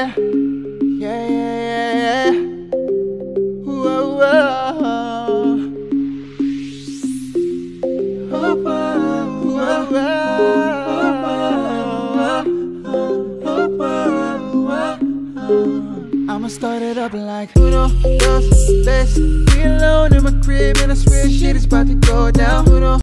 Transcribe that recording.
yeah, yeah, yeah, yeah. Whoa, whoa. I'ma start it up like Uno, dos,